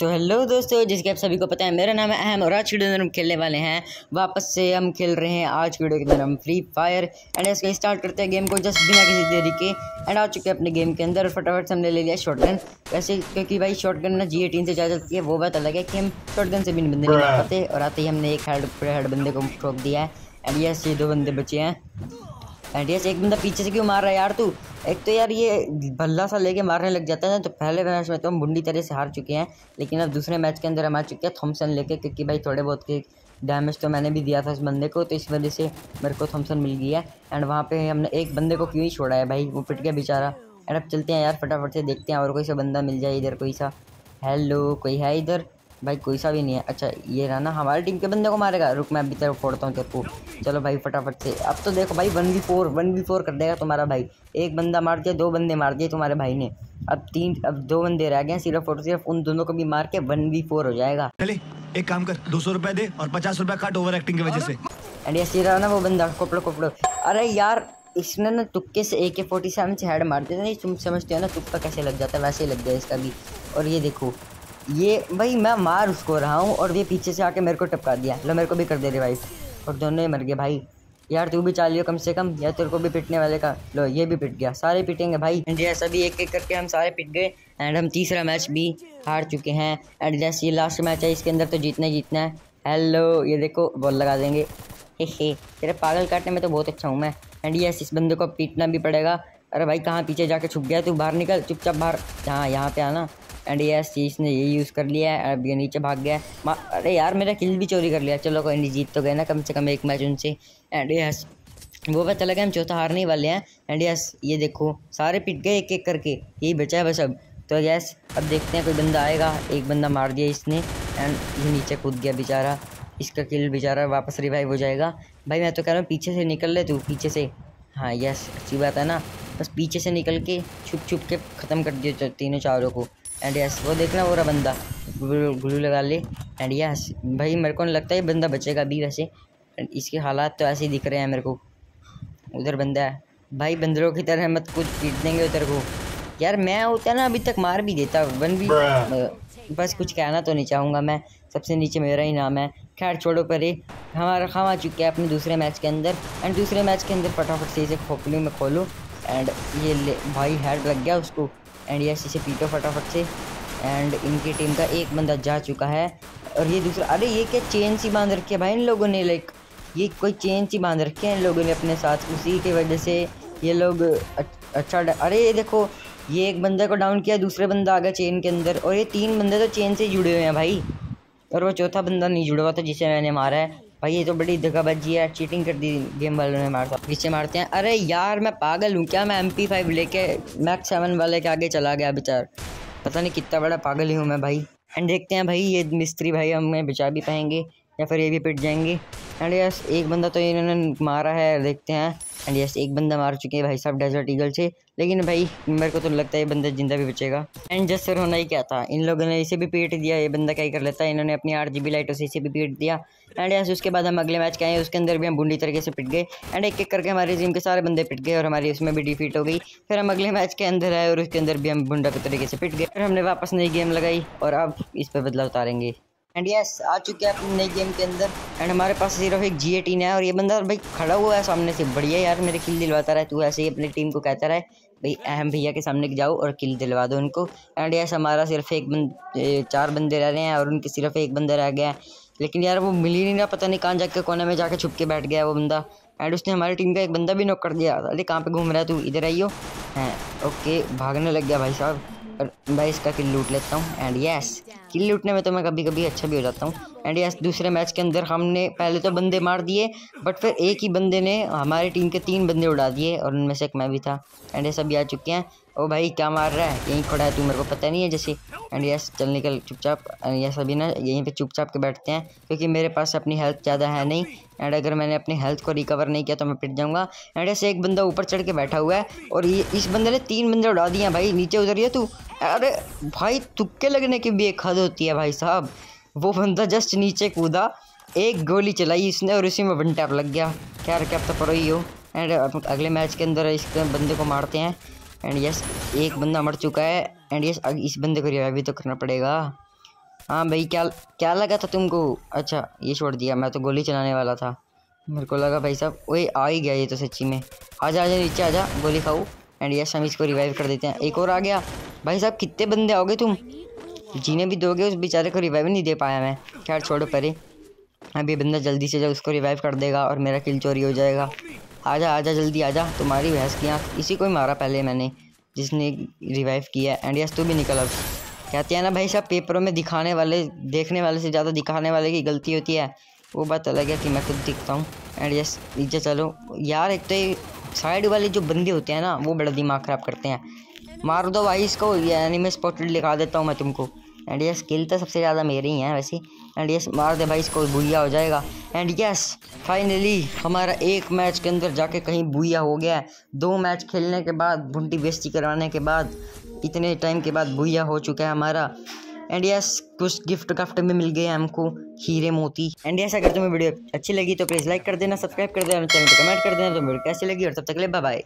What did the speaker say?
तो हेलो दोस्तों जिसके आप सभी को पता है मेरा नाम है अहम और आज वीडियो हम खेलने वाले हैं। वापस से हम खेल रहे हैं आज की वीडियो के अंदर हम फ्री फायर एंड इसके स्टार्ट करते हैं गेम को जस्ट बिना किसी देरी के। एंड आ चुके हैं अपने गेम के अंदर फटाफट से हमने ले लिया शॉर्ट गन वैसे क्योंकि भाई शॉर्ट गन ना जी एटीन से ज़्यादा चलती है वो बात अलग है कि हम शॉर्ट गन से भी बंदे नहीं पाते और आते ही हमने एक हेड हेड बंदे को ठोक दिया है। एंड यस ये दो बंदे बचे हैं। एंड यस एक बंदा पीछे से क्यों मार रहा है यार तू? एक तो यार ये भल्ला सा लेके मारने लग जाता है ना तो पहले मैच में तो हम बुंडी तरह से हार चुके हैं, लेकिन अब दूसरे मैच के अंदर हम आ चुके हैं थॉमसन लेके, क्योंकि भाई थोड़े बहुत के डैमेज तो मैंने भी दिया था उस बंदे को तो इस वजह से मेरे को थॉमसन मिल गया एंड वहाँ पे हमने एक बंदे को क्यों ही छोड़ा है भाई, वो पिट गया बेचारा। एंड अब चलते हैं यार, फटाफट से देखते हैं और कोई सा बंदा मिल जाए इधर, कोई सा। हेलो कोई है इधर? भाई कोई सा भी नहीं है। अच्छा ये रहा ना हमारी टीम के बंदे को मारेगा। रुक मैं अभी तरफ़ फोड़ता हूँ तेरे को। चलो भाई फटाफट से। अब तो देखो भाई one v four one v four कर देगा तुम्हारा भाई। एक बंदा मार दिया दो बंदे मार दिए तुम्हारे भाई ने। अब तीन अब दो बंदे रह गए सिर्फ़ और सिर्फ़ उन दोनों को भी मार के वन वी फोर हो जाएगा। चले एक काम कर दो सौ रुपए दे और पचास रुपए काट ओवर एक्टिंग की वजह से। एंड ये रहा ना वो बंदा कोपड़ो कोपड़ो। अरे यार इसने ना तुक्के से ए के फोर्टी सेवन से हेड मार दिया तुम समझते हो ना तुक्का कैसे लग जाता है वैसे ही लग गया इसका भी। और ये देखो ये, भाई मैं मार उसको रहा हूँ और ये पीछे से आके मेरे को टपका दिया। लो, मेरे को भी कर दे भाई और दोनों ही मर गए, भाई। यार, तू भी चाल लियो कम से कम। या तेरे को भी पिटने वाले का। लो, ये भी पिट गया। सारे पिटेंगे, भाई। इंडिया सभी एक एक करके हम सारे पिट गए। एंड हम तीसरा मैच भी हार चुके हैं। एंड जैसे ये लास्ट मैच है, इसके अंदर तो जीतना ही जीतना है। हेलो ये देखो बॉल लगा देंगे। हे हे, तेरे पागल काटने में तो बहुत अच्छा हूँ मैं। एंड यस इस बंदे को पीटना भी पड़ेगा। अरे भाई, कहाँ पीछे जाके छुप गया? तू बाहर निकल, चुपचाप बाहर। हाँ यहाँ पे आना। एंड यस इसने ये यूज़ कर लिया है, अब ये नीचे भाग गया अरे यार, मेरा किल भी चोरी कर लिया। चलो कोई नहीं, जीत तो गए ना कम से कम एक मैच उनसे। एंड यस वो पता लगा हम चौथा हारने वाले हैं। एंड यस ये देखो, सारे पिट गए एक एक करके। यही बचा है बस अब। तो यस अब देखते हैं कोई बंदा आएगा। एक बंदा मार दिया इसने। एंड ये नीचे कूद गया बेचारा। इसका किल बेचारा वापस रिवाइव हो जाएगा। भाई, मैं तो कह रहा हूँ, पीछे से निकल ले तू, पीछे से। हाँ यस अच्छी बात है ना। बस पीछे से निकल के छुप छुप के ख़त्म कर दिए तीनों चारों को। एंड यस वो देखना वो रहा बंदा। ग्लू लगा ले। एंड यस भाई मेरे को नहीं लगता है बंदा बचेगा अभी वैसे। एंड इसके हालात तो ऐसे ही दिख रहे हैं मेरे को। उधर बंदा है। भाई बंदरों की तरह मत कुछ पीट देंगे उधर को। यार मैं होता ना अभी तक मार भी देता। वन भी बस कुछ कहना तो नहीं चाहूँगा मैं। सबसे नीचे मेरा ही नाम है। खैर छोड़ो परे। हमारा खाम आ चुके हैं अपने दूसरे मैच के अंदर। एंड दूसरे मैच के अंदर फटाफट से इसे खोपड़ी में खोलो। एंड ये ले, भाई हेड लग गया उसको। एंड यस इसे पीटो फटाफट से। एंड इनकी टीम का एक बंदा जा चुका है। और ये दूसरा, अरे ये क्या चेन सी बाँध रखी है भाई इन लोगों ने लाइक ये कोई चेन सी बाँध रखी है इन लोगों ने अपने साथ। उसी की वजह से ये लोग अच्छा अरे ये देखो, ये एक बंदे को डाउन किया, दूसरे बंदा आ गया चेन के अंदर। और ये तीन बंदे तो चेन से जुड़े हुए हैं भाई। और वो चौथा बंदा नहीं जुड़ा हुआ था जिसे मैंने मारा है। भाई, ये तो बड़ी दगाबाजी है चीटिंग कर दी गेम वालों ने मारता पीछे मारते हैं। अरे यार, मैं पागल हूँ क्या? मैं एम पी फाइव लेके मैक्स सेवन वाले के आगे चला गया बेचार। पता नहीं कितना बड़ा पागल ही हूँ मैं भाई। एंड देखते हैं भाई, ये मिस्त्री भाई हमें बचा भी पाएँगे या फिर ये भी पिट जाएँगे। एंड यस एक बंदा तो इन्होंने मारा है, देखते हैं। एंड यस एक बंदा मार चुके हैं भाई साहब डेजर्ट ईगल से। लेकिन भाई, मेरे को तो लगता है ये बंदा ज़िंदा भी बचेगा। एंड जस्ट सर होना ही क्या था? इन लोगों ने इसे भी पीट दिया, ये बंदा क्या कर लेता है? इन्होंने अपनी आठ जी लाइटों से इसे भी पीट दिया। एंड यस उसके बाद हम अगले मैच के आए, उसके अंदर भी हम बुंडी तरीके से पिट गए। एंड एक एक करके हमारे जिम के सारे बंदे पिट गए और हमारी उसमें भी डिफीट हो गई। फिर हम अगले मैच के अंदर आए और उसके अंदर भी हम बुंडा तरीके से पिट गए। फिर हमने वापस नई गेम लगाई और अब इस पर बदलाव उतारेंगे। एंड यस आ चुके हैं अपनी नई गेम के अंदर। एंड हमारे पास सिर्फ़ एक जी एटीन है और ये बंदा भाई खड़ा हुआ है सामने से। बढ़िया यार, मेरे किल दिलवाता रहे, तू ऐसे ही अपनी टीम को कहता रहे, भाई अहम भैया के सामने जाओ और किल दिलवा दो उनको। एंड यस हमारा सिर्फ़ एक बंद चार बंदे रह रहे हैं और उनके सिर्फ़ एक बंदा रह गया है। लेकिन यार वो मिल ही नहीं रहा पता नहीं कहाँ जाके, कोने में जाके छुप के बैठ गया वो बंदा। एंड उसने हमारी टीम का एक बंदा भी नॉक कर दिया। अरे कहाँ पे घूम रहा है तू? इधर आइयो। हैं, ओके, भागने लग गया भाई साहब। और भाई इसका किल लूट लेता हूँ एंड यस किल लूटने में तो मैं कभी कभी अच्छा भी हो जाता हूँ। एंड यस दूसरे मैच के अंदर हमने पहले तो बंदे मार दिए बट फिर एक ही बंदे ने हमारी टीम के तीन बंदे उड़ा दिए और उनमें से एक मैं भी था। एंड ये सभी आ चुके हैं। ओ भाई, क्या मार रहा है? यहीं खड़ा है, तू मेरे को पता नहीं है जैसे। एंड यस चल निकल चुपचाप। यस सभी ना यहीं पे चुपचाप के बैठते हैं, क्योंकि मेरे पास अपनी हेल्थ ज़्यादा है नहीं। एंड अगर मैंने अपनी हेल्थ को रिकवर नहीं किया तो मैं पिट जाऊँगा। एंड ऐसे एक बंदा ऊपर चढ़ के बैठा हुआ है और इस बंदे ने तीन बंदे उड़ा दिए भाई। नीचे उतरिए तू? अरे भाई, तुक्के लगने की भी एक हद होती है भाई साहब। वो बंदा जस्ट नीचे कूदा, एक गोली चलाई इसने और उसी में वन टैप लग गया। क्या क्या तो पर ही हो। एंड अगले मैच के अंदर इस बंदे को मारते हैं। एंड यस एक बंदा मर चुका है। एंड यस इस बंदे को रिवाइव भी तो करना पड़ेगा। हाँ भाई, क्या क्या लगा था तुमको? अच्छा ये छोड़ दिया। मैं तो गोली चलाने वाला था। मेरे को लगा भाई साहब वही आ ही गया ये तो सच्ची में। आजा आजा नीचे आजा गोली खाओ। एंड यस हम इसको रिवाइव कर देते हैं। एक और आ गया। भाई साहब, कितने बंदे आओगे तुम? जीने भी दोगे, उस बेचारे को रिवाइव नहीं दे पाया मैं। खैर, छोड़ो परे। अभी बंदा जल्दी से जब उसको रिवाइव कर देगा और मेरा किल चोरी हो जाएगा। आजा आजा, जल्दी आजा। तुम्हारी भैंस की आँख, इसी को ही मारा पहले मैंने, जिसने रिवाइव किया एंड यस तू भी निकल अब। कहते हैं ना भाई साहब पेपरों में दिखाने वाले, देखने वाले से ज़्यादा दिखाने वाले की गलती होती है। वो बात अलग है कि मैं खुद दिखता हूँ। एंड यस नीचे चलो। यार, एक तो साइड वाले जो बंदे होते हैं ना, वो बड़ा दिमाग ख़राब करते हैं। मार दो भाई, इसको ये एनिमे स्पॉटेड लिखा देता हूँ मैं तुमको। एंड यस किल तो सबसे ज़्यादा मेरे ही हैं वैसे एंड यस मार दे भाई, इसको बुढ़िया हो जाएगा। एंड यस फाइनली हमारा एक मैच के अंदर जाके कहीं बुढ़िया हो गया है। दो मैच खेलने के बाद भुंटी बेस्ती करवाने के बाद, इतने टाइम के बाद बुढ़िया हो चुका है हमारा। एंड यस कुछ गिफ्ट कफ्ट में मिल गए हमको, हीरे मोती। एंड यस अगर तुम्हें वीडियो अच्छी लगी तो प्लीज़ लाइक कर देना सब्सक्राइब कर देना चैनल पर कमेंट कर देना तो वीडियो कैसी लगी, और तब तक ले बाय